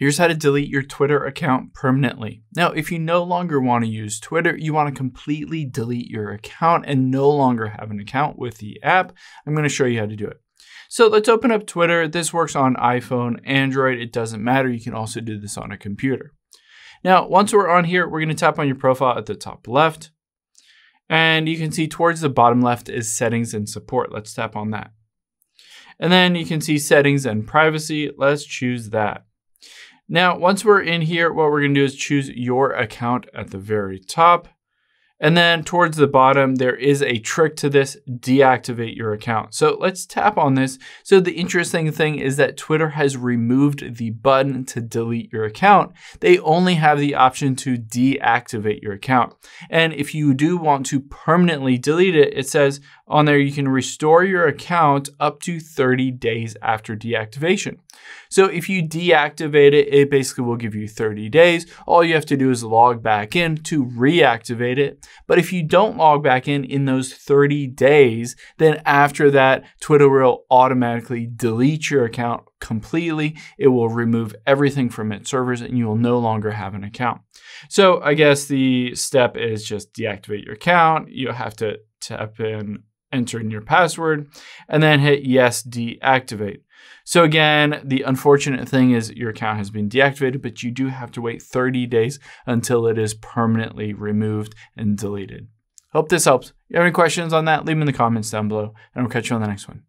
Here's how to delete your Twitter account permanently. Now, if you no longer want to use Twitter, you want to completely delete your account and no longer have an account with the app, I'm going to show you how to do it. So let's open up Twitter. This works on iPhone, Android, it doesn't matter. You can also do this on a computer. Now, once we're on here, we're going to tap on your profile at the top left. And you can see towards the bottom left is settings and support. Let's tap on that. And then you can see settings and privacy. Let's choose that. Now, once we're in here, what we're gonna do is choose your account at the very top. And then towards the bottom, there is a trick to this, deactivate your account. So let's tap on this. So the interesting thing is that Twitter has removed the button to delete your account. They only have the option to deactivate your account. And if you do want to permanently delete it, it says on there you can restore your account up to 30 days after deactivation. So if you deactivate it, it basically will give you 30 days. All you have to do is log back in to reactivate it. But if you don't log back in in those 30 days, then after that, Twitter will automatically delete your account completely. It will remove everything from its servers and you will no longer have an account. So I guess the step is just deactivate your account. You have to tap in, enter in your password, and then hit yes, deactivate. So again, the unfortunate thing is your account has been deactivated, but you do have to wait 30 days until it is permanently removed and deleted. Hope this helps. If you have any questions on that, leave them in the comments down below, and we'll catch you on the next one.